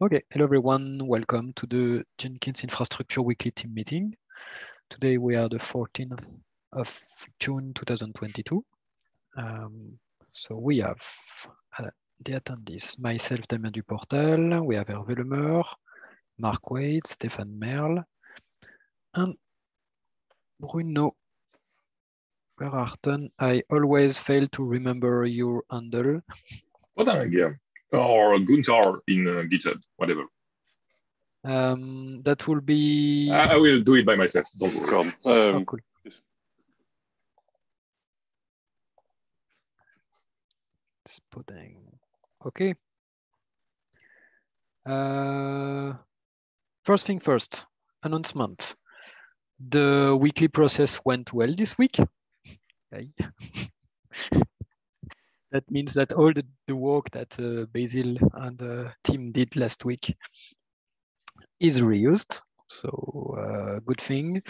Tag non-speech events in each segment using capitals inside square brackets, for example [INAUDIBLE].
Okay, hello everyone. Welcome to the Jenkins Infrastructure Weekly Team Meeting. Today we are the 14th of June 2022. Um, so we have uh, the attendees, myself, Damien Duportal, we have Hervé Le Meur, Mark Waite, Stéphane Merle, and Bruno Verachten. I always fail to remember your handle. What are you? Or gounthar in uh, GitHub, whatever. Um, that will be. I, I, will do it by myself. Don't worry. Um, oh, cool. Pudding. Okay. Uh, first thing first, announcement. The weekly process went well this week. [LAUGHS] That means that all the, the work that uh, Basil and the team did last week is reused. So uh, good thing.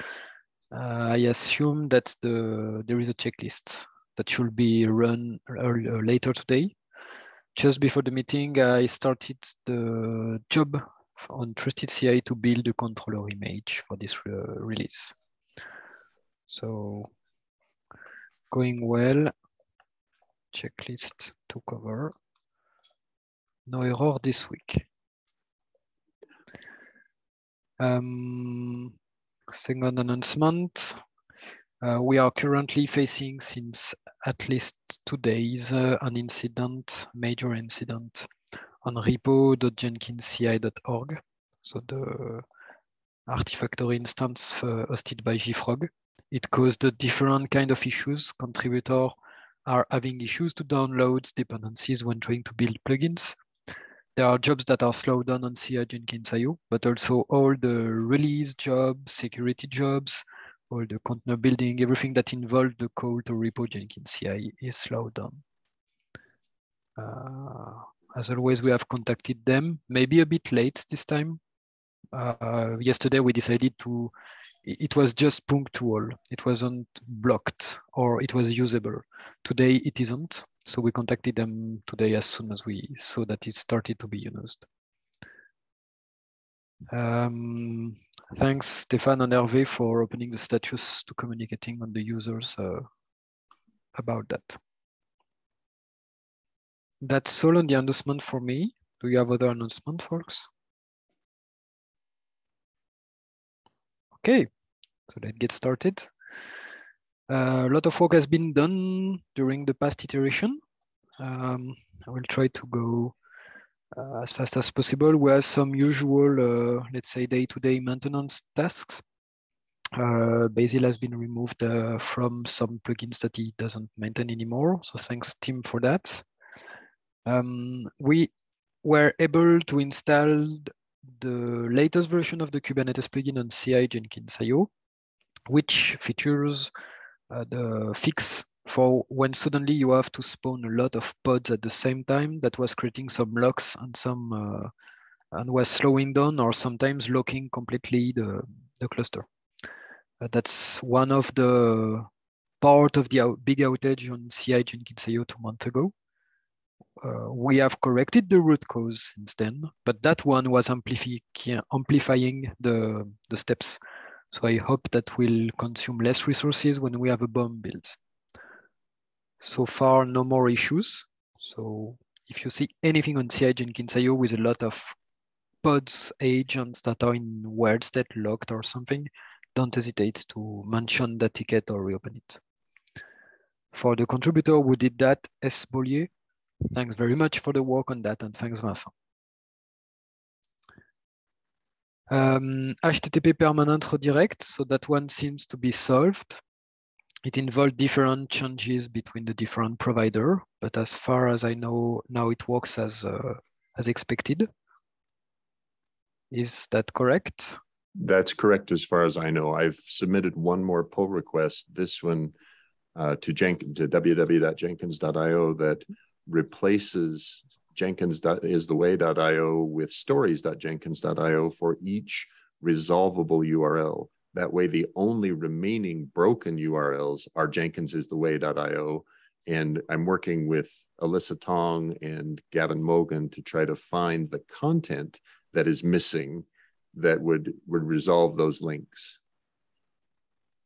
Uh, I assume that the there is a checklist that should be run later today. Just before the meeting, I started the job on Trusted CI to build a controller image for this re release. So going well checklist to cover. No error this week. Um, second announcement. Uh, we are currently facing since at least two days uh, an incident, major incident on repo.jenkinsci.org. So the Artifactory instance uh, hosted by JFrog. It caused a different kind of issues. Contributor are having issues to download dependencies when trying to build plugins. There are jobs that are slowed down on CI Jenkins.io, but also all the release jobs, security jobs, all the container building, everything that involved the code to repo Jenkins CI is slowed down. Uh, as always, we have contacted them, maybe a bit late this time, uh, yesterday we decided to, it was just punctual. It wasn't blocked or it was usable. Today it isn't. So we contacted them today as soon as we saw that it started to be used. Um, thanks, Stéphane and Hervé, for opening the status to communicating on the users uh, about that. That's all on the announcement for me. Do you have other announcement, folks? Okay, so let's get started. Uh, a lot of work has been done during the past iteration. Um, I will try to go uh, as fast as possible. We have some usual, uh, let's say, day-to-day -day maintenance tasks. Uh, Basil has been removed uh, from some plugins that he doesn't maintain anymore. So thanks, Tim, for that. Um, we were able to install the latest version of the Kubernetes plugin on CI Jenkins.io, which features uh, the fix for when suddenly you have to spawn a lot of pods at the same time that was creating some locks and some uh, and was slowing down or sometimes locking completely the, the cluster. Uh, that's one of the part of the out big outage on CI Jenkins.io two months ago uh, we have corrected the root cause since then, but that one was amplifying the, the steps. So I hope that will consume less resources when we have a BOM built. So far, no more issues. So if you see anything on CI Jenkins.io with a lot of pods, agents that are in weird state locked or something, don't hesitate to mention that ticket or reopen it. For the contributor who did that, S. Bollier, Thanks very much for the work on that and thanks Vincent. Um, HTTP permanent redirect, so that one seems to be solved. It involved different changes between the different provider, but as far as I know, now it works as, uh, as expected. Is that correct? That's correct as far as I know. I've submitted one more pull request, this one uh, to, Jen to www.jenkins.io that replaces Jenkins is the way.io with stories.jenkins.io for each resolvable URL. That way, the only remaining broken URLs are Jenkins is the way.io. And I'm working with Alyssa Tong and Gavin Mogan to try to find the content that is missing that would would resolve those links.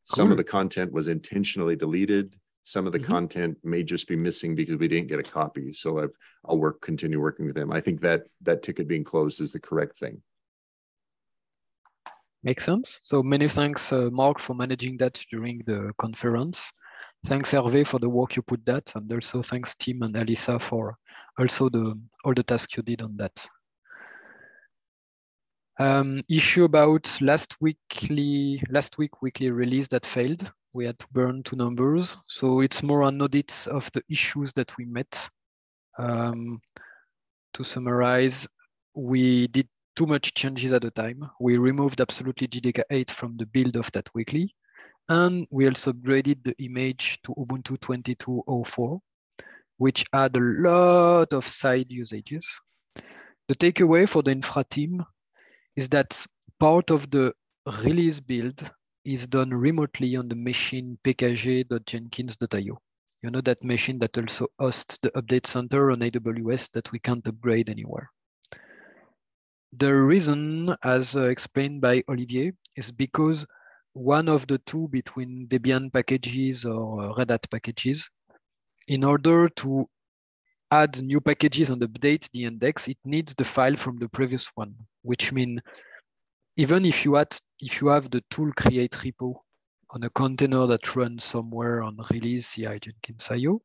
Some of the content was intentionally deleted. Some of the Mhm. content may just be missing because we didn't get a copy. So I've I'll work continue working with them. I think that that ticket being closed is the correct thing. Makes sense. So many thanks, uh, Mark, for managing that during the conference. Thanks, Hervé, for the work you put that, and also thanks, Tim and Alyssa, for also the all the tasks you did on that. Um, issue about last weekly last week weekly release that failed. We had to burn two numbers, so it's more an audit of the issues that we met. Um, to summarize, we did too much changes at the time. We removed absolutely JDK 8 from the build of that weekly. And we also upgraded the image to Ubuntu 22.04, which had a lot of side usages. The takeaway for the infra team is that part of the release build is done remotely on the machine pkg.jenkins.io. You know that machine that also hosts the update center on AWS that we can't upgrade anywhere. The reason, as uh, explained by Olivier, is because one of the two between Debian packages or uh, Red Hat packages, in order to add new packages and update the index, it needs the file from the previous one, which means even if you, add, if you have the tool create repo on a container that runs somewhere on release CI Jenkins.io,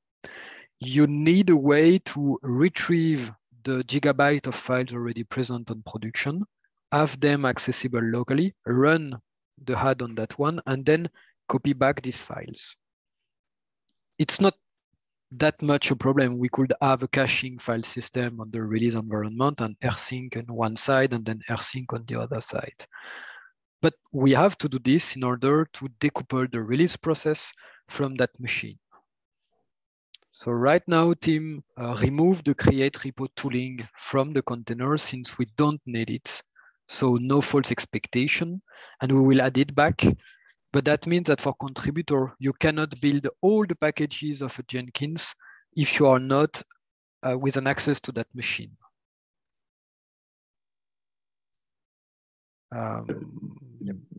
you need a way to retrieve the gigabyte of files already present on production, have them accessible locally, run the HAD on that one, and then copy back these files. It's not that much a problem. We could have a caching file system on the release environment and rsync on one side and then rsync on the other side. But we have to do this in order to decouple the release process from that machine. So right now, Tim uh, remove the create repo tooling from the container since we don't need it. So no false expectation, and we will add it back. But that means that for contributor, you cannot build all the packages of a Jenkins if you are not uh, with an access to that machine. Um,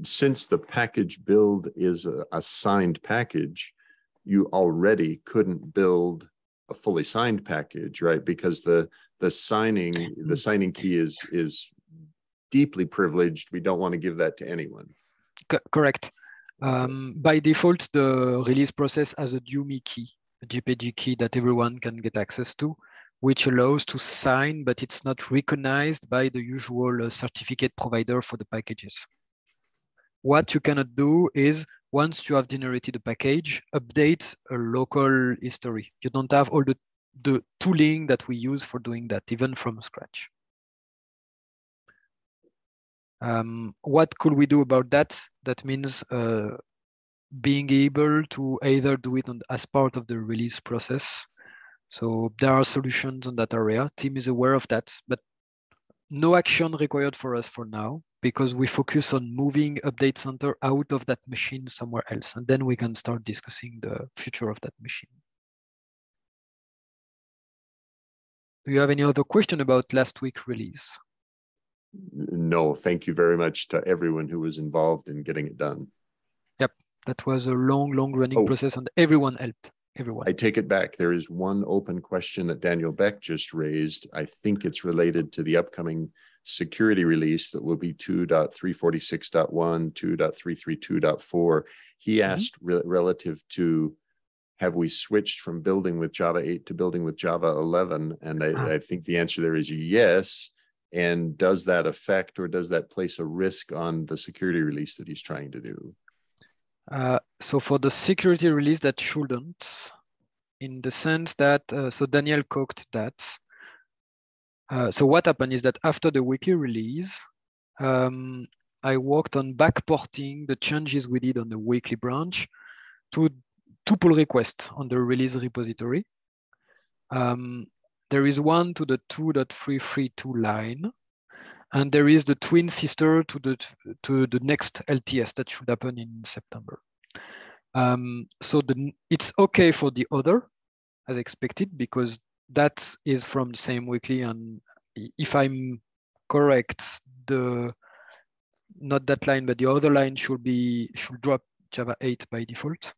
Since the package build is a, a signed package, you already couldn't build a fully signed package, right? Because the the signing the signing key is is deeply privileged. We don't want to give that to anyone. Co correct. Um, by default, the release process has a DUMI key, a GPG key that everyone can get access to, which allows to sign, but it's not recognized by the usual uh, certificate provider for the packages. What you cannot do is once you have generated a package, update a local history. You don't have all the, the tooling that we use for doing that, even from scratch. Um, what could we do about that? That means uh, being able to either do it on, as part of the release process. So there are solutions on that area. Tim is aware of that, but no action required for us for now because we focus on moving update center out of that machine somewhere else. And then we can start discussing the future of that machine. Do you have any other question about last week release? No, thank you very much to everyone who was involved in getting it done. Yep, that was a long, long running Oh. process and everyone helped, everyone. I take it back. There is one open question that Daniel Beck just raised. I think it's related to the upcoming security release that will be 2.346.1, 2.332.4. He asked re- relative to have we switched from building with Java 8 to building with Java 11? And I, Ah. I think the answer there is yes. And does that affect or does that place a risk on the security release that he's trying to do? Uh, so for the security release, that shouldn't, in the sense that, uh, so Daniel cooked that. Uh, so what happened is that after the weekly release, um, I worked on backporting the changes we did on the weekly branch to two pull requests on the release repository. Um, there is one to the 2.332 line, and there is the twin sister to the to the next LTS that should happen in September. Um, so the, it's okay for the other, as expected, because that is from the same weekly. And if I'm correct, the not that line, but the other line should be should drop Java 8 by default.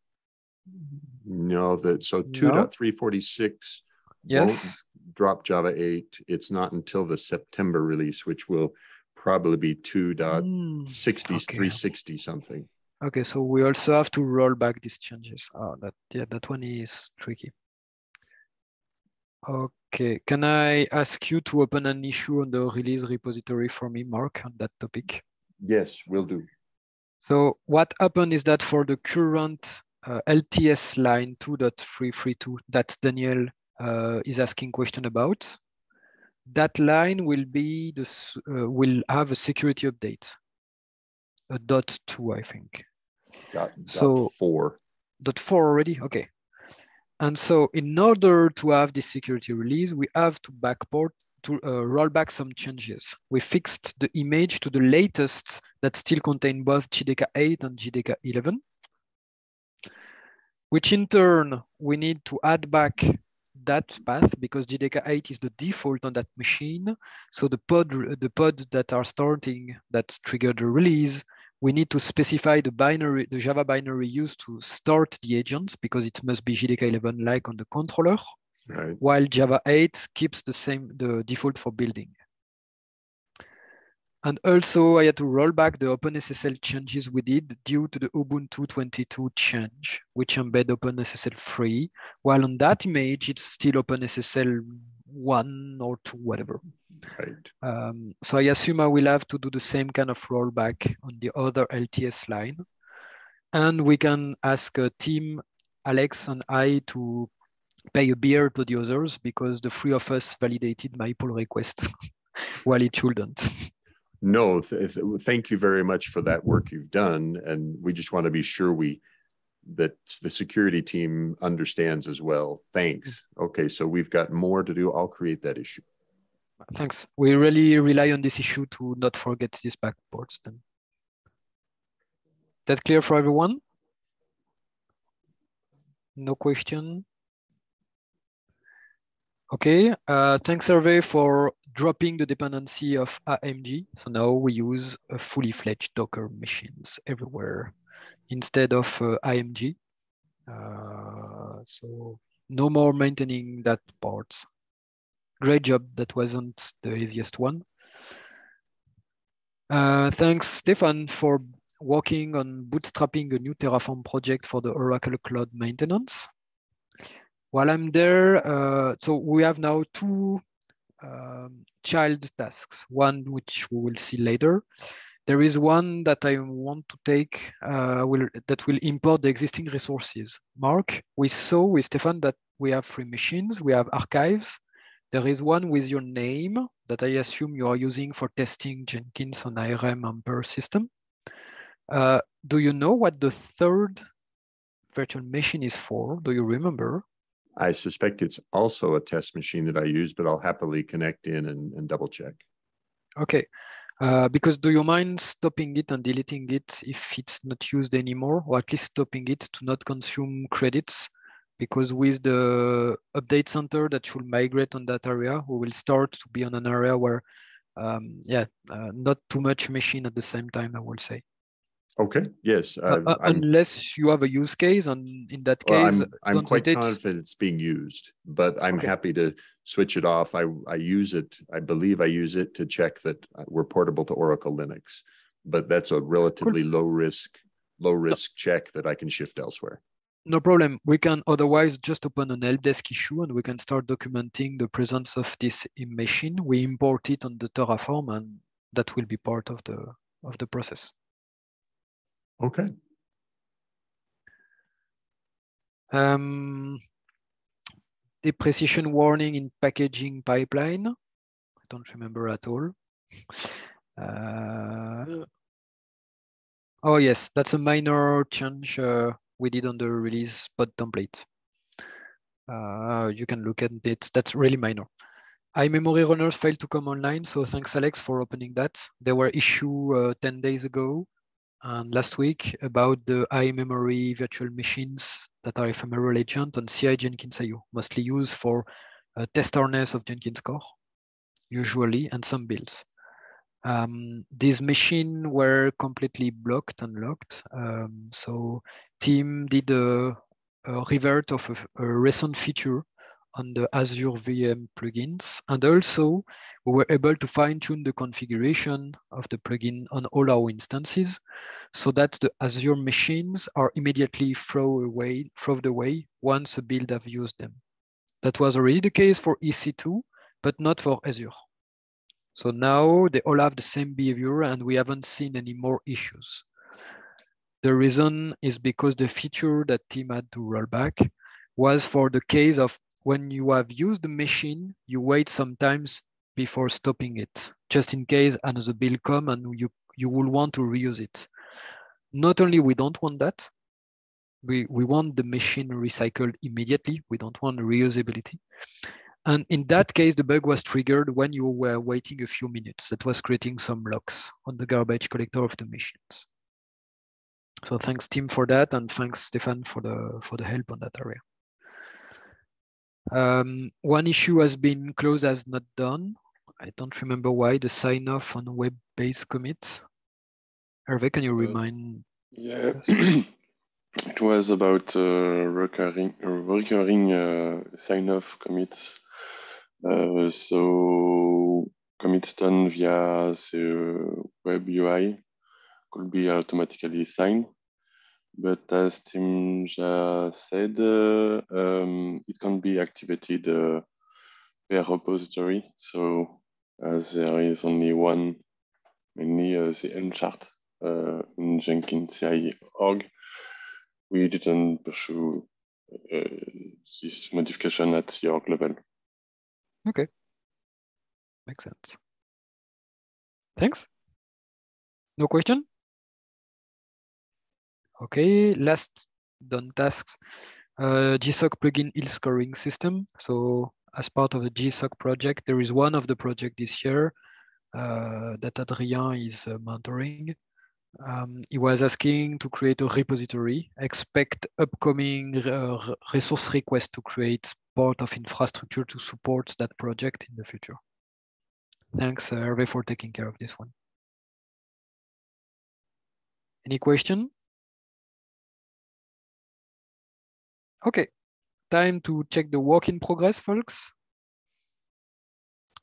No, that so No. 2.346 Yes. Drop Java 8. It's not until the September release, which will probably be 2.60, Hmm, okay. 360 something. Okay, so we also have to roll back these changes. Oh, that yeah, that one is tricky. Okay, can I ask you to open an issue on the release repository for me, Mark, on that topic? Yes, we'll do. So what happened is that for the current uh, LTS line 2.332 that Daniel uh, is asking question about, that line will be the uh, will have a security update, a dot two, I think. Dot, dot So- four. dot four already okay and so in order to have this security release we have to backport to uh, roll back some changes we fixed the image to the latest that still contain both JDK 8 and JDK 11 which in turn we need to add back that path because JDK 8 is the default on that machine so the pod the pods that are starting that trigger the release we need to specify the binary, the Java binary used to start the agents because it must be JDK 11 like on the controller, Right. while Java 8 keeps the same, the default for building. And also I had to roll back the OpenSSL changes we did due to the Ubuntu 22 change, which embed OpenSSL 3, while on that image, it's still OpenSSL 1 or 2, whatever. Right. Um, so I assume I will have to do the same kind of rollback on the other LTS line. And we can ask a Tim, Alex and I, to pay a beer to the others because the three of us validated my pull request [LAUGHS] while it shouldn't. No, th- th- thank you very much for that work you've done. And we just want to be sure we that the security team understands as well. Thanks. Okay, so we've got more to do. I'll create that issue. Thanks. We really rely on this issue to not forget these backports then. That clear for everyone? No question? Okay, uh, thanks Hervé for dropping the dependency of IMG. So now we use a fully fledged Docker machines everywhere instead of uh, IMG. Uh, so no more maintaining that part. Great job. That wasn't the easiest one. Uh, thanks, Stéphane, for working on bootstrapping a new Terraform project for the Oracle Cloud maintenance. While I'm there, uh, so we have now two um, child tasks, one which we will see later. There is one that I want to take uh, will, that will import the existing resources. Mark, we saw with Stéphane that we have three machines, we have archives, there is one with your name that I assume you are using for testing Jenkins on ARM Ampere system. Uh, do you know what the third virtual machine is for? Do you remember? I suspect it's also a test machine that I use, but I'll happily connect in and, and double check. Okay, uh, because do you mind stopping it and deleting it if it's not used anymore, or at least stopping it to not consume credits? Because with the update center that should migrate on that area, we will start to be on an area where, um, yeah, uh, not too much machine at the same time, I will say. Okay. Yes. Uh, Uh, uh, unless you have a use case, and in that well, case, I'm, I'm quite hesitate. confident it's being used, but I'm Okay. happy to switch it off. I, I use it. I believe I use it to check that uh, we're portable to Oracle Linux, but that's a relatively low risk, low risk check that I can shift elsewhere. No problem. We can otherwise just open an help desk issue and we can start documenting the presence of this machine. We import it on the Terraform and that will be part of the of the process. Okay. Um, depreciation warning in packaging pipeline. I don't remember at all. Uh, oh yes, that's a minor change uh, we did on the release pod template. Uh, you can look at it. That's really minor. iMemory runners failed to come online, so thanks Alex for opening that. There were issue uh, 10 days ago and last week about the high memory virtual machines that are ephemeral agent on CI Jenkins IO, mostly used for uh, test harness of Jenkins core, usually, and some builds. Um, these machines were completely blocked and locked. Um, so Tim did a, a revert of a, a, recent feature on the Azure VM plugins. And also we were able to fine tune the configuration of the plugin on all our instances so that the Azure machines are immediately throw away, thrown away once a build have used them. That was already the case for EC2, but not for Azure. So now they all have the same behavior and we haven't seen any more issues. The reason is because the feature that Tim had to roll back was for the case of when you have used the machine, you wait sometimes before stopping it, just in case another bill come and you, you will want to reuse it. Not only we don't want that, we, we want the machine recycled immediately. We don't want reusability. And in that case, the bug was triggered when you were waiting a few minutes. That was creating some locks on the garbage collector of the machines. So thanks Tim for that, and thanks Stéphane for the for the help on that area. Um, one issue has been closed as not done. I don't remember why the sign off on web-based commits. Hervé, can you uh, remind? Yeah, [CLEARS THROAT] it was about uh, recurring recurring uh, sign off commits uh, so commits done via the web UI could be automatically signed. But as Tim said, uh, um, it can be activated uh, per repository. So as there is only one, mainly uh, the Helm chart uh, in Jenkins CI org, we didn't pursue uh, this modification at the org level. Okay. Makes sense. Thanks. No question? Okay, last done tasks. Uh, GSOC plugin health scoring system. So as part of the GSOC project, there is one of the project this year uh, that Adrien is uh, mentoring. Um, he was asking to create a repository, expect upcoming uh, resource requests to create part of infrastructure to support that project in the future. Thanks, uh, Hervé, for taking care of this one. Any question? Okay, time to check the work in progress, folks.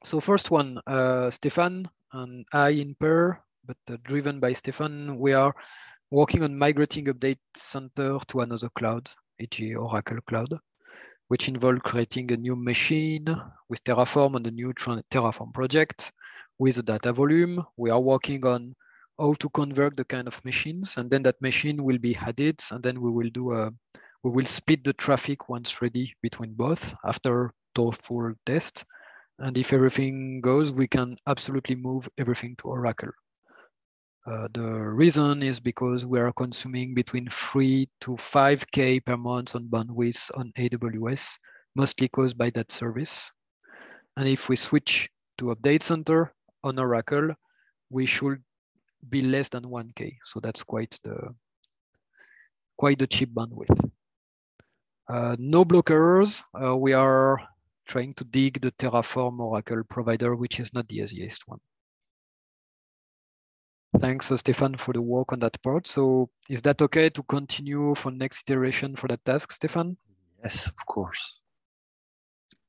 So first one, uh, Stéphane and I in pair but uh, driven by Stéphane, we are working on migrating Update Center to another cloud, e.g. Oracle Cloud, which involve creating a new machine with Terraform on the new Terraform project with a data volume. We are working on how to convert the kind of machines, and then that machine will be added, and then we will do a, we will split the traffic once ready between both after full test. And if everything goes, we can absolutely move everything to Oracle. Uh, the reason is because we are consuming between three to 5K per month on bandwidth on AWS, mostly caused by that service. And if we switch to Update Center on Oracle, we should be less than 1K. So that's quite the quite the cheap bandwidth. Uh, no blockers. Uh, we are trying to dig the Terraform Oracle provider, which is not the easiest one. Thanks, uh, Stéphane, for the work on that part. So is that okay to continue for next iteration for that task, Stéphane? Yes, of course.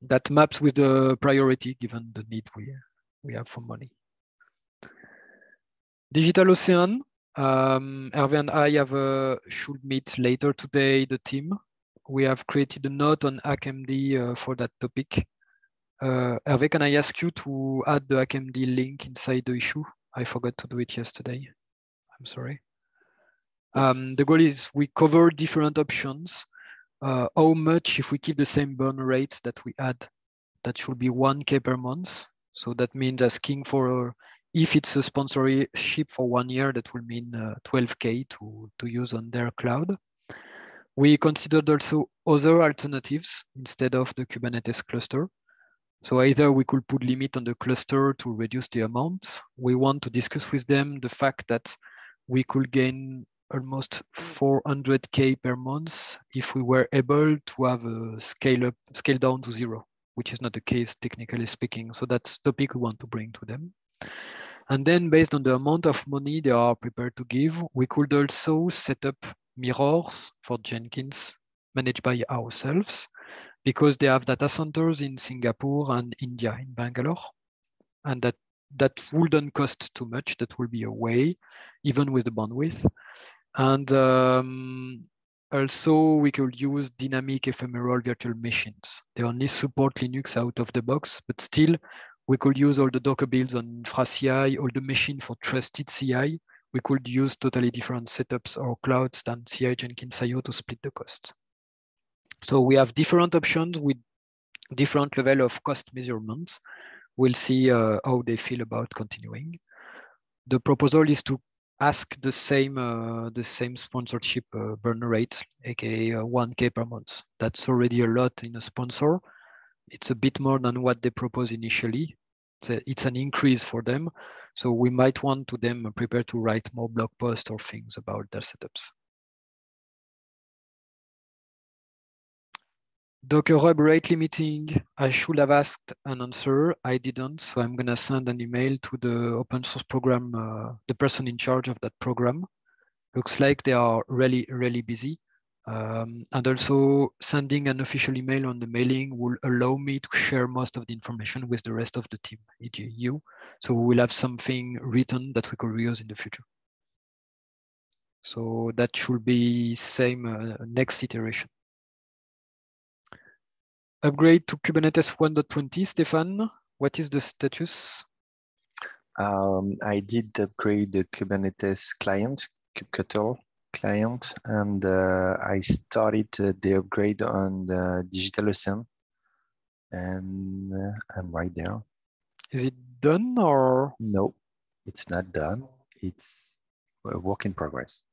That maps with the priority given the need we, we have for money. Digital Ocean, um, Hervé and I have a, should meet later today, the team. We have created a note on HackMD uh, for that topic. Uh, Hervé, can I ask you to add the HackMD link inside the issue? I forgot to do it yesterday. I'm sorry. Um, the goal is we cover different options. Uh, how much if we keep the same burn rate that we had, that should be 1K per month. So that means asking for, if it's a sponsorship for one year, that will mean uh, 12K to, to use on their cloud. We considered also other alternatives instead of the Kubernetes cluster. So either we could put limit on the cluster to reduce the amount. We want to discuss with them the fact that we could gain almost 400k per month if we were able to have a scale up, scale down to zero, which is not the case technically speaking. So that's topic we want to bring to them. And then based on the amount of money they are prepared to give, we could also set up mirrors for Jenkins managed by ourselves because they have data centers in Singapore and India in Bangalore. And that, that wouldn't cost too much. That will be a way, even with the bandwidth. And um, also we could use dynamic ephemeral virtual machines. They only support Linux out of the box, but still we could use all the Docker builds on InfraCI, all the machine for trusted CI. We could use totally different setups or clouds than CI Jenkins IO to split the cost. So we have different options with different level of cost measurements. We'll see uh, how they feel about continuing. The proposal is to ask the same uh, the same sponsorship uh, burn rate, aka 1k uh, per month. That's already a lot in a sponsor. It's a bit more than what they propose initially. It's, an increase for them. So we might want to them prepare to write more blog posts or things about their setups. Docker Hub rate limiting, I should have asked an answer. I didn't, so I'm gonna send an email to the open source program, uh, the person in charge of that program. Looks like they are really, really busy. Um, and also sending an official email on the mailing will allow me to share most of the information with the rest of the team, e.g. you. So we will have something written that we could reuse in the future. So that should be same uh, next iteration. Upgrade to Kubernetes 1.20, Stéphane. What is the status? Um, I did upgrade the Kubernetes client, kubectl client, and uh, I started uh, the upgrade on the DigitalOcean, and uh, I'm right there. Is it done or? No, it's not done. It's a work in progress.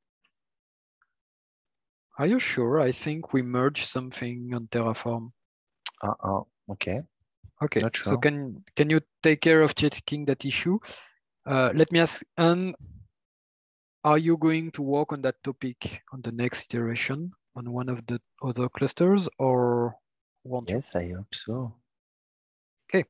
Are you sure? I think we merged something on Terraform. Uh-uh. Okay. Okay. Not sure. So can can you take care of checking that issue? Uh, let me ask, and are you going to work on that topic on the next iteration on one of the other clusters or won't Yes, you? I hope so. Okay.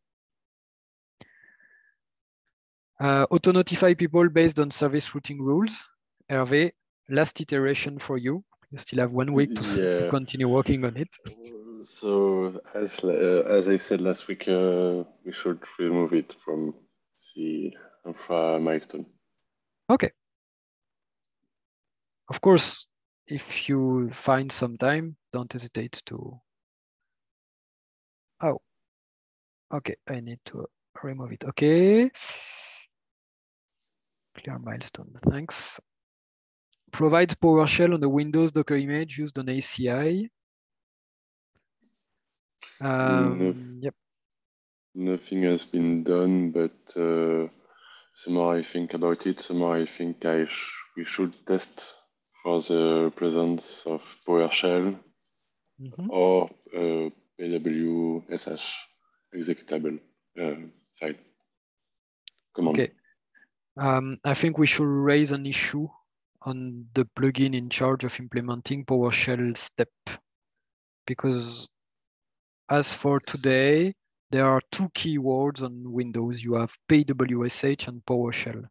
Uh, auto notify people based on service routing rules. Hervé, last iteration for you. You still have one week to, yeah. to continue working on it. So as uh, as I said last week, uh, we should remove it from the infra milestone. Okay. Of course, if you find some time, don't hesitate to. Oh, okay. I need to remove it. Okay. Clear milestone. Thanks. Provides PowerShell on the Windows Docker image used on ACI. Um, yep. Nothing has been done, but uh, the more I think about it, the more I think I sh we should test for the presence of PowerShell mm -hmm. or uh, PWSH executable uh, file command. Okay. Um, I think we should raise an issue on the plugin in charge of implementing PowerShell step because as for today, there are two keywords on Windows. You have PWSH and PowerShell.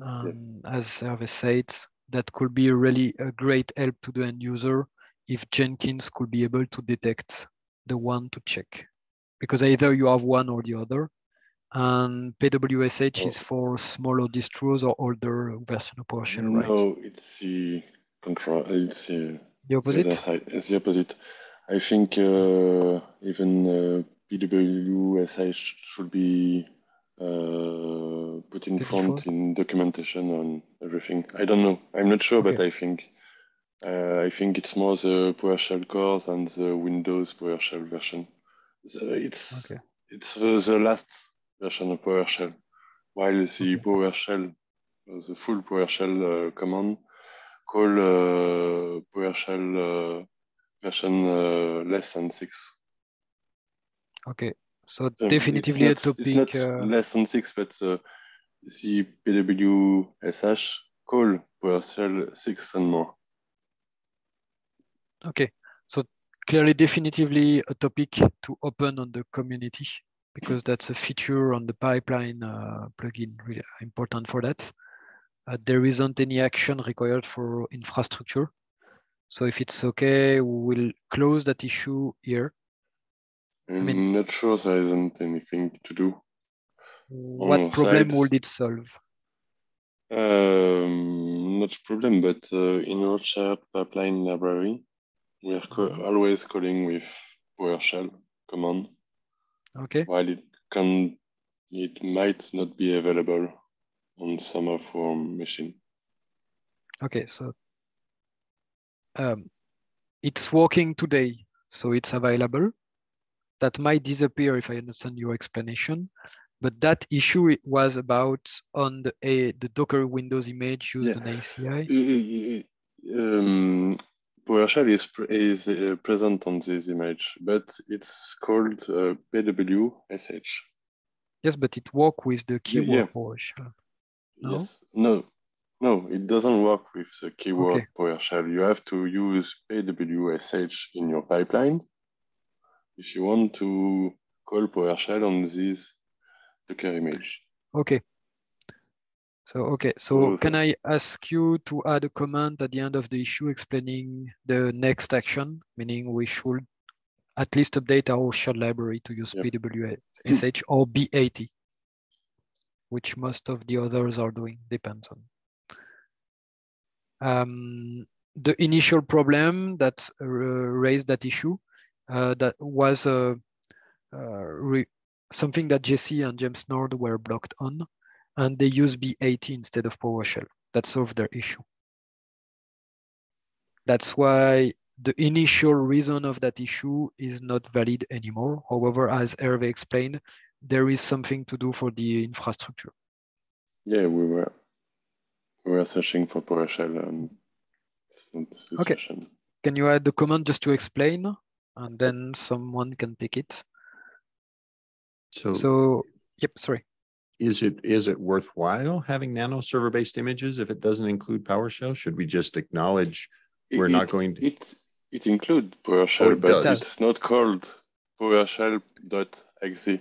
Um, yeah. As Hervé said, that could be really a great help to the end user if Jenkins could be able to detect the one to check. Because either you have one or the other. And PWSH oh. is for smaller distros or older version of PowerShell, no, right? No, it's the control. It's the, the opposite. The it's the opposite. I think uh, even uh, PWSH should be uh, put in front in documentation on everything. I don't know. I'm not sure, okay. but I think uh, I think it's more the PowerShell core than the Windows PowerShell version. It's okay. it's the last version of PowerShell, while the okay. PowerShell, the full PowerShell uh, command, call uh, PowerShell version uh, less than six. Okay, so um, definitively not, a topic. It's not uh, less than six, but uh, the PWSH call PowerShell six and more. Okay, so clearly definitively a topic to open on the community because that's a feature on the pipeline uh, plugin really important for that. Uh, there isn't any action required for infrastructure. So if it's okay, we will close that issue here. I'm mean- not sure there isn't anything to do. What problem side- would it solve? Um, not a problem, but uh, in our shared pipeline library, we are co- always calling with PowerShell command, Okay, while it can, it might not be available on some of our machine. okay, so um, it's working today, so it's available. That might disappear if I understand your explanation, but that issue was about on the a the Docker Windows image used Yeah. an ACI. Um, PowerShell is is uh, present on this image, but it's called uh, PWSH. Yes, but it work with the keyword yeah. PowerShell. No? Yes. No. No, it doesn't work with the keyword Okay. PowerShell. You have to use PWSH in your pipeline if you want to call PowerShell on this Docker image. Okay. So, okay, so So- can I ask you to add a comment at the end of the issue explaining the next action, meaning we should at least update our shared library to use Yep. PWSH or B80, which most of the others are doing, depends on. Um, the initial problem that uh, raised that issue that was uh, uh, re- something that Jesse and James Nord were blocked on, and they use B80 instead of PowerShell. That solved their issue. That's why the initial reason of that issue is not valid anymore. However, as Hervé explained, there is something to do for the infrastructure. Yeah, we were we were searching for PowerShell and Okay. sufficient. Can you add the comment just to explain? And then someone can take it. So, So, yep, sorry. is it is it worthwhile having nano server based images if it doesn't include PowerShell? Should we just acknowledge We're It- not going to- It it includes PowerShell, it but does. it's not called PowerShell.exe.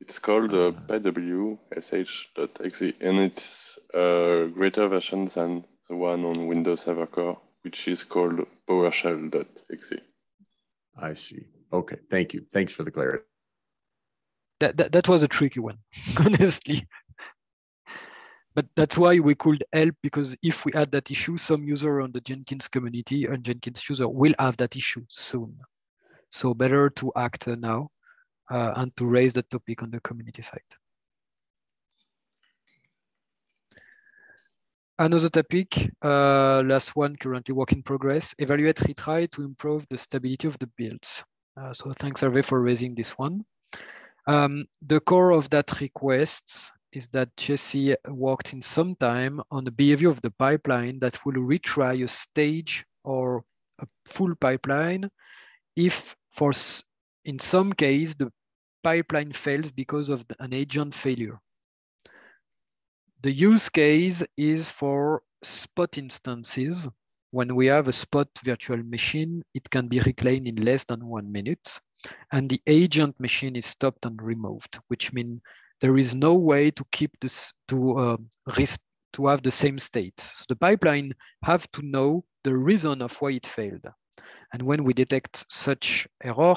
It's called uh, Ah. pwsh.exe, and it's a greater version than the one on Windows Server Core, which is called PowerShell.exe. I see. Okay, thank you. Thanks for the clarity. that, that, that was a tricky one, [LAUGHS] honestly. But that's why we could help because if we add that issue, some user on the Jenkins community and Jenkins user will have that issue soon. So better to act now uh, and to raise the topic on the community site. Another topic, uh, last one, currently work in progress, evaluate retry to improve the stability of the builds. Uh, so thanks Hervé for raising this one. Um, the core of that request is that Jesse worked in some time on the behavior of the pipeline that will retry a stage or a full pipeline if for in some case the pipeline fails because of an agent failure. The use case is for spot instances. When we have a spot virtual machine, it can be reclaimed in less than one minute and the agent machine is stopped and removed, which means there is no way to keep this to uh, to have the same state. So the pipeline have to know the reason of why it failed. And when we detect such error,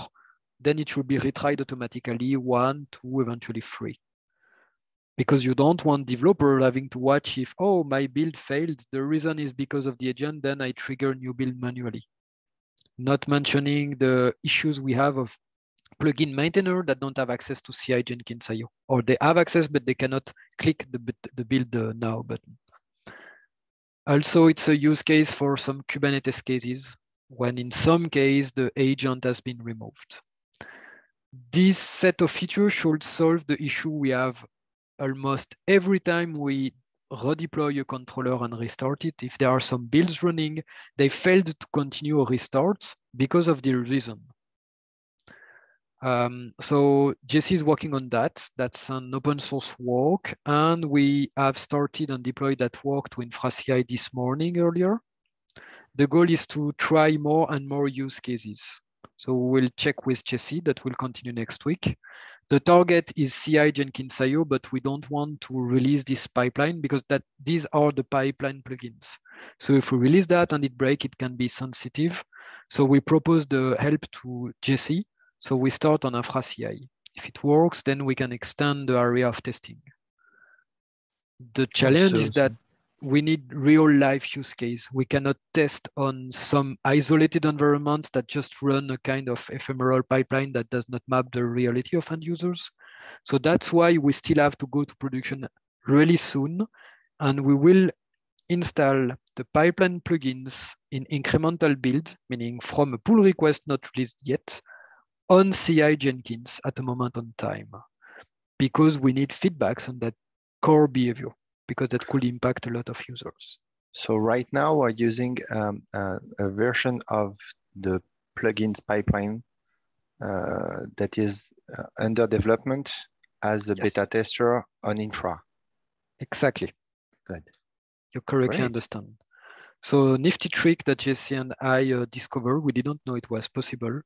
then it should be retried automatically one, two, eventually three. Because you don't want developer having to watch if, oh, my build failed. The reason is because of the agent, then I trigger new build manually not mentioning the issues we have of plugin maintainer that don't have access to CI Jenkins IO, or they have access, but they cannot click the, the build uh, now button. Also, it's a use case for some Kubernetes cases when in some case the agent has been removed. This set of features should solve the issue we have almost every time we redeploy a controller and restart it. If there are some builds running, they failed to continue or restart because of the reason. Um, so Jesse is working on that. That's an open source work, and we have started and deployed that work to InfraCI this morning earlier. The goal is to try more and more use cases. So we'll check with Jesse, that will continue next week, the target is CI Jenkins IO, but we don't want to release this pipeline because that these are the pipeline plugins. So if we release that and it break, it can be sensitive. So we propose the help to Jesse. So we start on Infra CI. If it works, then we can extend the area of testing. The challenge is that we need real life use case. We cannot test on some isolated environment that just run a kind of ephemeral pipeline that does not map the reality of end users. So that's why we still have to go to production really soon. And we will install the pipeline plugins in incremental build, meaning from a pull request not released yet, on CI Jenkins at a moment on time, because we need feedbacks on that core behavior because that could impact a lot of users. So right now we're using um, uh, a version of the plugins pipeline uh, that is uh, under development as a Yes. beta tester on infra. Exactly. Good. You correctly Great. understand. So nifty trick that Jesse and I uh, discovered, we didn't know it was possible.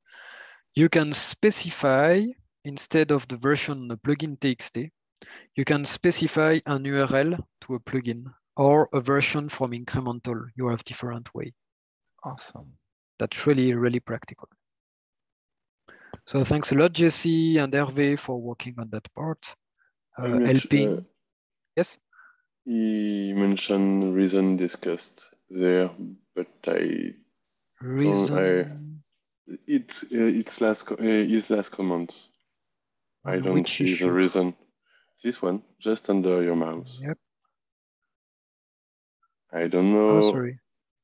You can specify instead of the version the plugin txt, you can specify an URL to a plugin or a version from incremental. You have different way. Awesome. That's really, really practical. So thanks a lot, Jesse and Hervé for working on that part. Uh, helping. uh, yes. He mentioned reason discussed there, but I Reason. it's uh, its last co- uh, his last comment. I don't which see issue? the reason. This one, just under your mouse. Yep. I don't know. Oh, sorry.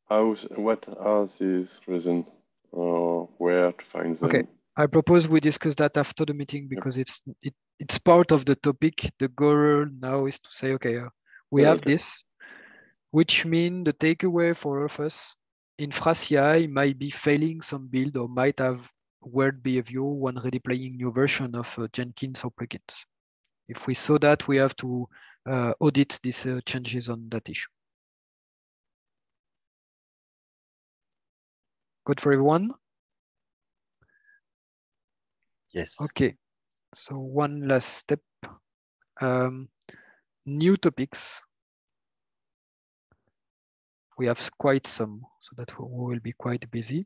how what are these reasons or where to find them. Okay. I propose we discuss that after the meeting because it's it, it's part of the topic. The goal now is to say, okay, uh, we Yeah, have okay. this, which mean the takeaway for all of us, infra CI might be failing some build or might have weird behavior when redeploying new version of uh, Jenkins or plugins. If we saw that, we have to uh, audit these uh, changes on that issue. Good for everyone? Yes. Okay, so one last step. Um, new topics. We have quite some, so that we will be quite busy.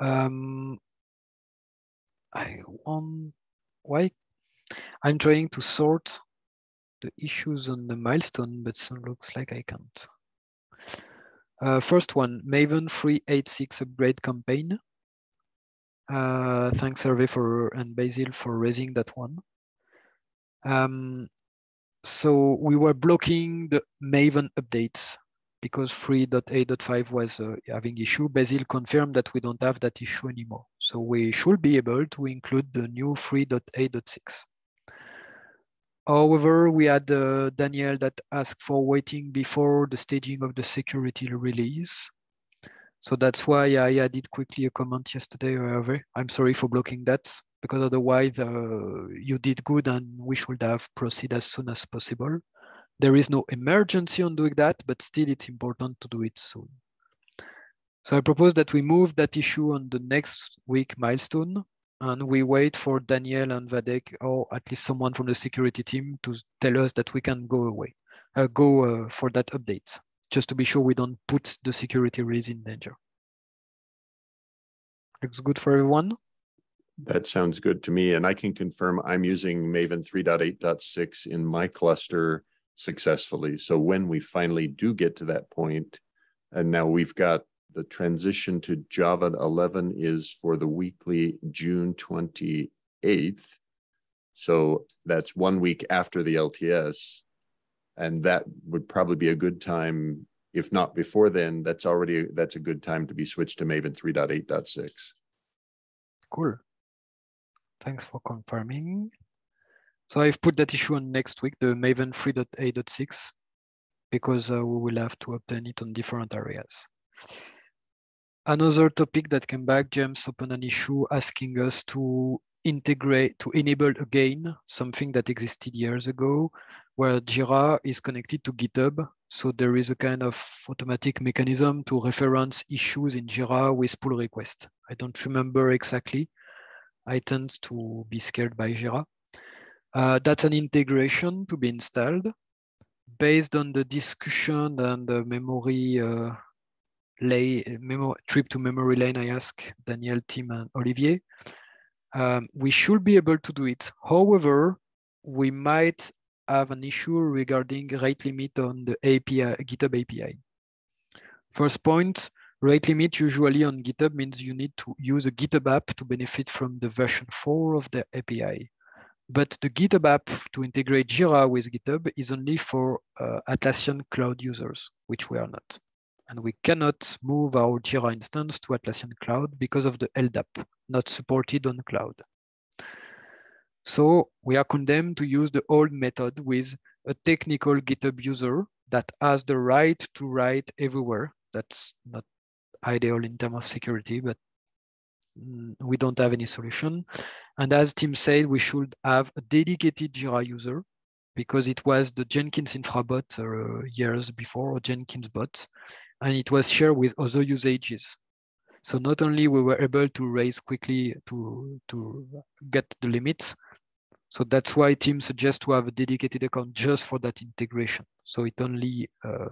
Um, I want, why? I'm trying to sort the issues on the milestone, but it looks like I can't. Uh, first one, Maven 386 upgrade campaign. Uh, thanks Hervé for and Basil for raising that one. Um, so we were blocking the Maven updates because 3.8.5 was uh, having issue. Basil confirmed that we don't have that issue anymore. So we should be able to include the new 3.8.6. However, we had uh, Daniel that asked for waiting before the staging of the security release. So that's why I added quickly a comment yesterday, Hervé. I'm sorry for blocking that because otherwise uh, you did good and we should have proceed as soon as possible. There is no emergency on doing that, but still it's important to do it soon. So I propose that we move that issue on the next week milestone and we wait for Daniel and Wadeck or at least someone from the security team to tell us that we can go away, uh, go uh, for that update, just to be sure we don't put the security release in danger. Looks good for everyone. That sounds good to me. And I can confirm I'm using Maven 3.8.6 in my cluster successfully. So when we finally do get to that point, and now we've got the transition to Java 11 is for the weekly June 28th. So that's one week after the LTS. And that would probably be a good time. If not before then, that's already, that's a good time to be switched to Maven 3.8.6. Cool. Thanks for confirming. So I've put that issue on next week, the Maven 3.8.6, because uh, we will have to obtain it on different areas. Another topic that came back, James opened an issue asking us to integrate, to enable again something that existed years ago, where Jira is connected to GitHub. So there is a kind of automatic mechanism to reference issues in Jira with pull request. I don't remember exactly. I tend to be scared by Jira. Uh, that's an integration to be installed based on the discussion and the memory uh, lay, memo, trip to memory lane I ask Daniel, Tim, and Olivier. Um, we should be able to do it. However, we might have an issue regarding rate limit on the API, GitHub API. First point, rate limit usually on GitHub means you need to use a GitHub app to benefit from the version 4 of the API. But the GitHub app to integrate Jira with GitHub is only for uh, Atlassian cloud users, which we are not. And we cannot move our Jira instance to Atlassian cloud because of the LDAP, not supported on cloud. So we are condemned to use the old method with a technical GitHub user that has the right to write everywhere. That's not ideal in terms of security, but mm, we don't have any solution. And as Tim said, we should have a dedicated Jira user because it was the Jenkins infrabot uh, years before, or Jenkins bot, and it was shared with other usages. So not only we were able to raise quickly to, to get the limits, so that's why Tim suggests to have a dedicated account just for that integration. So it only uh,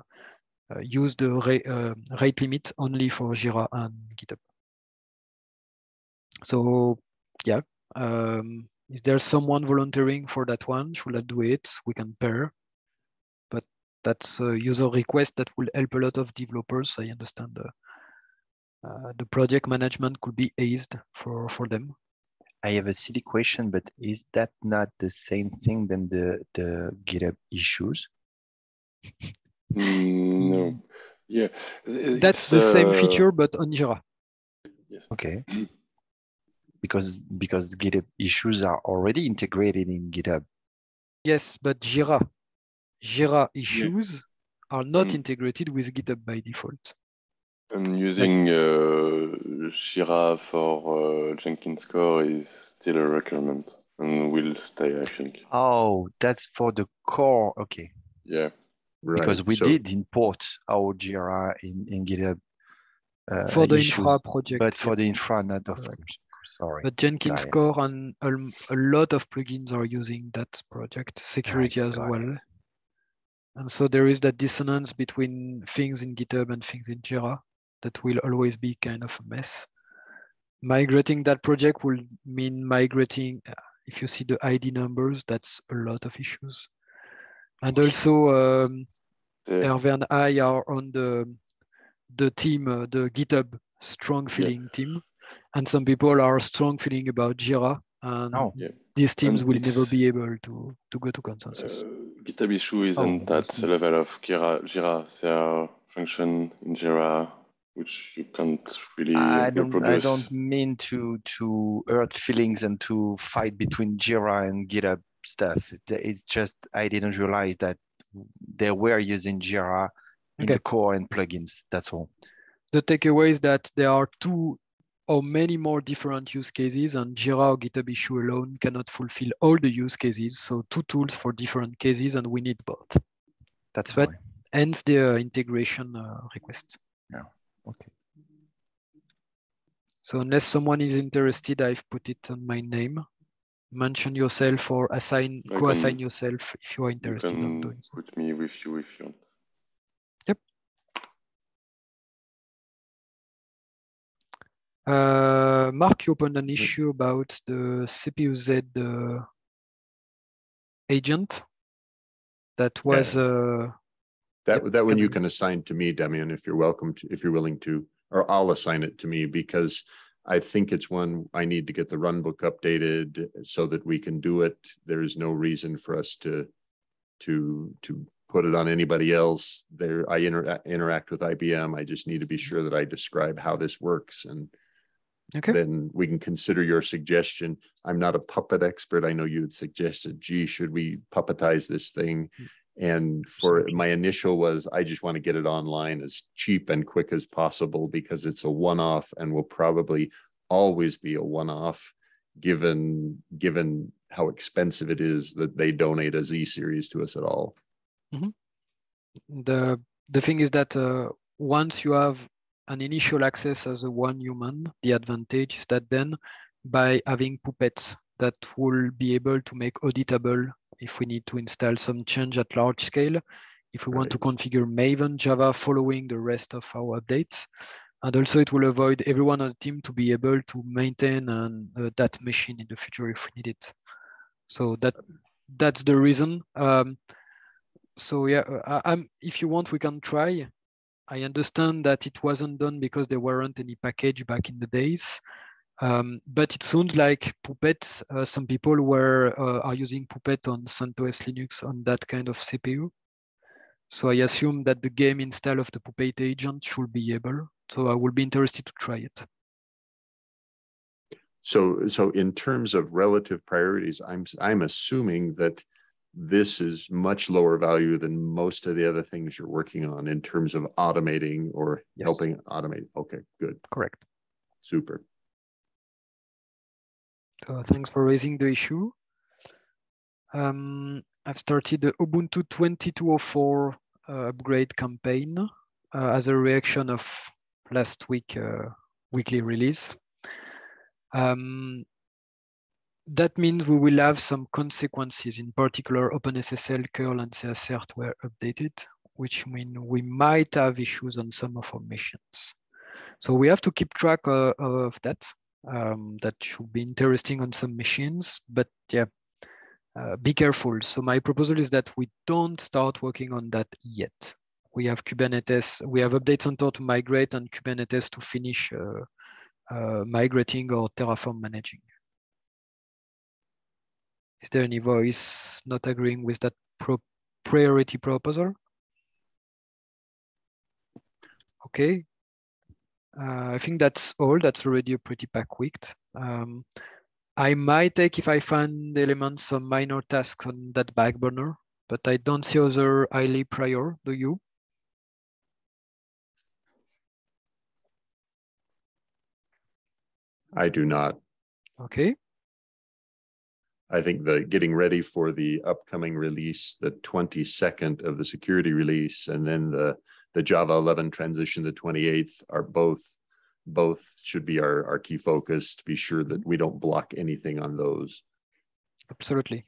uh, use the rate, uh, rate limit only for Jira and GitHub. So yeah, um, is there someone volunteering for that one? Should I do it? We can pair, that's a user request that will help a lot of developers. I understand the, uh, the project management could be eased for, for them. I have a silly question, but is that not the same thing than the, the GitHub issues? Mm, no. Yeah. That's the same uh, feature, but on Jira. Yes. Okay. because because GitHub issues are already integrated in GitHub. Yes, but Jira, Jira issues are not Mm. integrated with GitHub by default. And using uh, Jira for uh, Jenkins core is still a requirement and will stay, I think. Oh, that's for the core. Okay. Yeah. Right. Because we so- did import our Jira in, in GitHub. Uh, for the issues, infra project. But yeah. for the infra, not of Correct. Sorry. But Jenkins yeah. Core and um, a lot of plugins are using that project, security as well. it. And so there is that dissonance between things in GitHub and things in Jira that will always be kind of a mess. Migrating that project will mean migrating, uh, if you see the ID numbers, that's a lot of issues. And also, um, The- Hervé and I are on the the team, uh, the GitHub strong feeling team, and some people are strong feeling about Jira, and Oh. Yeah. these teams And will never be able to to go to consensus. Uh, GitHub issue isn't Oh. at the level of Jira. Jira, there are function in Jira which you can't really I don't I don't mean to to hurt feelings and to fight between Jira and GitHub stuff. It's just I didn't realize that they were using Jira in Okay. the core and plugins. That's all. The takeaway is that there are two or many more different use cases, and Jira or GitHub issue alone cannot fulfill all the use cases. So two tools for different cases, and we need both. That's But- fine. Hence the uh, integration uh, request. Yeah, okay. So unless someone is interested, I've put it on my name. Mention yourself or assign co-assign yourself if you are interested in doing so. put me with you if you Uh, Mark, you opened an issue about the CPU-Z uh, agent that was uh, That that one you can assign to me, Damien, if you're welcome to, if you're willing to, or I'll assign it to me because I think it's one I need to get the run book updated so that we can do it. There is no reason for us to to to put it on anybody else. There, I inter- interact with IBM. I just need to be sure that I describe how this works and okay. then we can consider your suggestion. I'm not a puppet expert. I know you had suggested, gee, should we puppetize this thing? And for my initial was, I just want to get it online as cheap and quick as possible because it's a one-off and will probably always be a one-off given given how expensive it is that they donate a Z series to us at all. The the thing is that uh, once you have an initial access as a one human, the advantage is that then by having Puppet that will be able to make auditable if we need to install some change at large scale, if we want to configure Maven Java following the rest of our updates. And also it will avoid everyone on the team to be able to maintain an, uh, that machine in the future if we need it. So that that's the reason. Um, so yeah, uh, I, if you want, we can try. I understand that it wasn't done because there weren't any package back in the days. Um, but it sounds like Puppet, uh, some people were uh, are using Puppet on CentOS Linux on that kind of CPU. So I assume that the game install of the Puppet agent should be able. So I will be interested to try it. So, so in terms of relative priorities, I'm I'm assuming that this is much lower value than most of the other things you're working on in terms of automating or yes. helping automate. Okay, good. Correct. Super. So thanks for raising the issue. Um, I've started the Ubuntu 2204 uh, upgrade campaign uh, as a reaction of last week uh, weekly release. Um, that means we will have some consequences, in particular OpenSSL curl and CACERT were updated, which mean we might have issues on some of our missions. So we have to keep track uh, of that. Um, that should be interesting on some machines, but yeah, uh, be careful. So my proposal is that we don't start working on that yet. We have Kubernetes, we have update center to migrate and Kubernetes to finish uh, uh migrating or Terraform managing. Is there any voice not agreeing with that pro priority proposal? Okay. Uh, I think that's all. That's already a pretty packed week. Um, I might take, if I find elements, some minor tasks on that back burner, but I don't see other highly prior, do you? I do not. Okay. I think the getting ready for the upcoming release, the 22nd of the security release, and then the the Java 11 transition, the 28th, are both both should be our, our key focus to be sure that we don't block anything on those. Absolutely.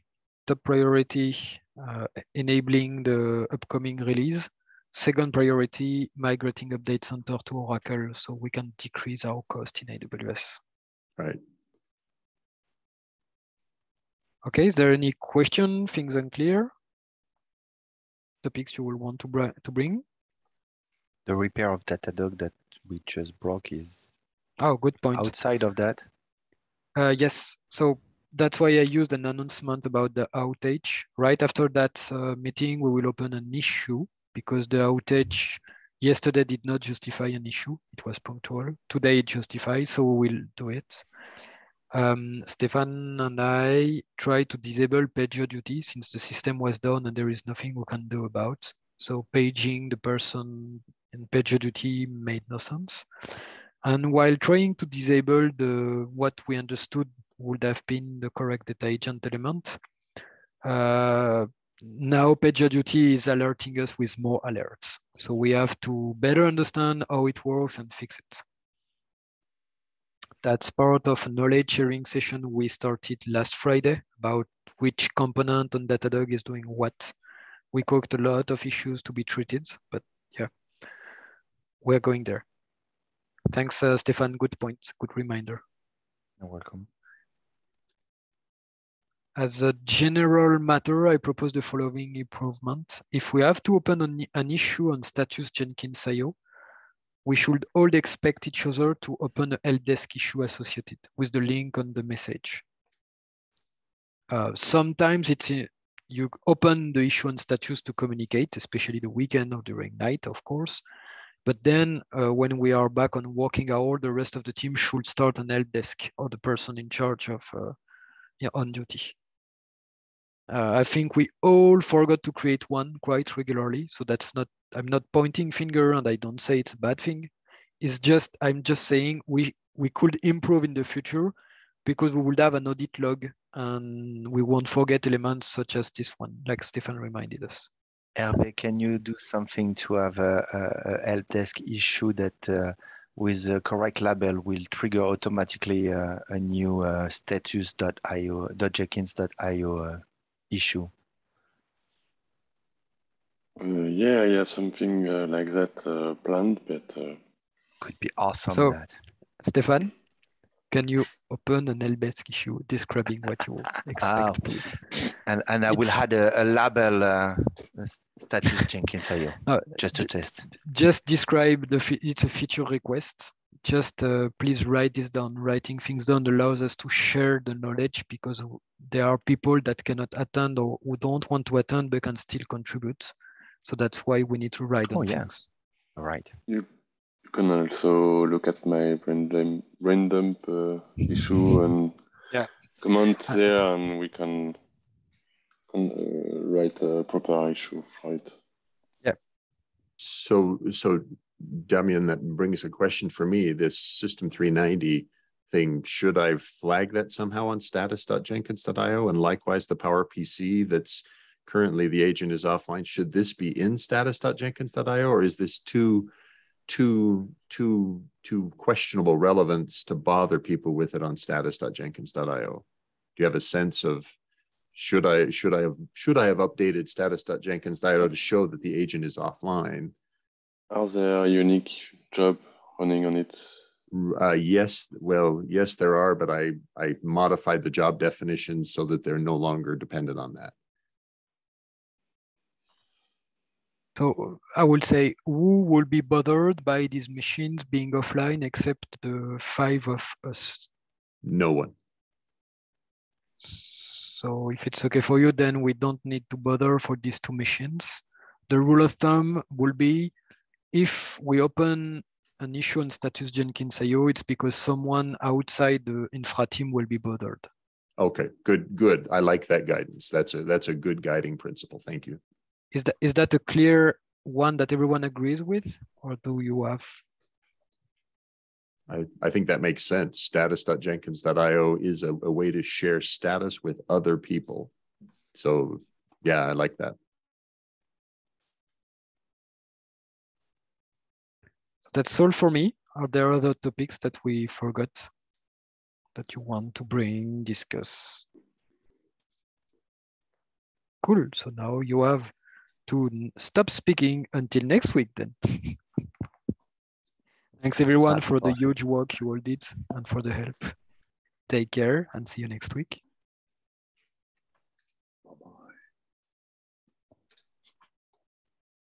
Top priority, uh, enabling the upcoming release. Second priority, migrating update center to Oracle so we can decrease our cost in AWS. Right. Okay, is there any question, things unclear? Topics you will want to, br to bring? The repair of Datadog that we just broke is oh, good point. outside of that? Uh, yes, so that's why I used an announcement about the outage. Right after that uh, meeting, we will open an issue because the outage yesterday did not justify an issue. It was punctual. Today it justifies, so we will do it. Um, Stéphane and I tried to disable PagerDuty since the system was down and there is nothing we can do about. So paging the person in PagerDuty made no sense. And while trying to disable the what we understood would have been the correct data agent element, uh, now PagerDuty is alerting us with more alerts. So we have to better understand how it works and fix it. That's part of a knowledge sharing session we started last Friday about which component on Datadog is doing what. We cooked a lot of issues to be treated, but yeah, we're going there. Thanks, uh, Stéphane. Good point. Good reminder. You're welcome. As a general matter, I propose the following improvement. If we have to open an, an issue on status Jenkins IO, we should all expect each other to open a help desk issue associated with the link on the message. Uh, sometimes it's in, you open the issue and status to communicate, especially the weekend or during night, of course. But then uh, when we are back on working hour, the rest of the team should start an help desk or the person in charge of uh, yeah, on duty. Uh, I think we all forgot to create one quite regularly. So that's not, I'm not pointing finger and I don't say it's a bad thing. It's just, I'm just saying we, we could improve in the future because we would have an audit log and we won't forget elements such as this one, like Stéphane reminded us. Hervé, can you do something to have a, a, help desk issue that uh, with the correct label will trigger automatically uh, a new uh, status.io .jenkins.io uh, issue. Uh, yeah, I have something uh, like that uh, planned, but uh, Could be awesome. So- that. Stéphane, can you open an Helpdesk issue describing what you expect, Ah. please? And and I will add a, a label uh, s- status Jenkins.io Uh, just to test. just describe the fe- it's a feature request just uh, please write this down writing things down allows us to share the knowledge because there are people that cannot attend or who don't want to attend but can still contribute so that's why we need to write Oh, on yeah. things All right. you, you can also look at my random random uh, issue and Yeah. comment there, and we can can uh, write a proper issue for it. So, so Damien, that brings a question for me. This System 390 thing, should I flag that somehow on status.jenkins.io? And likewise, the PowerPC that's currently the agent is offline, should this be in status.jenkins.io or is this too, too, too, too questionable relevance to bother people with it on status.jenkins.io? Do you have a sense of should I should I have should I have updated status.jenkins.io to show that the agent is offline? Are there unique job running on it? Uh, yes, well, yes, there are, but I I modified the job definition so that they're no longer dependent on that. So i will say who will be bothered by these machines being offline except the five of us No one. So if it's okay for you, then we don't need to bother for these two machines. The rule of thumb will be if we open an issue on status Jenkins IO, it's because someone outside the infra team will be bothered. Okay, good, good. I like that guidance. That's a that's a good guiding principle. Thank you. Is that is that a clear one that everyone agrees with, or do you have? I, I think that makes sense. Status.jenkins.io is a, a way to share status with other people. So yeah, I like that. So that's all for me. Are there other topics that we forgot that you want to bring, discuss? Cool. So now you have to stop speaking until next week then. [LAUGHS] Thanks everyone for the huge work you all did and for the help. Take care and see you next week.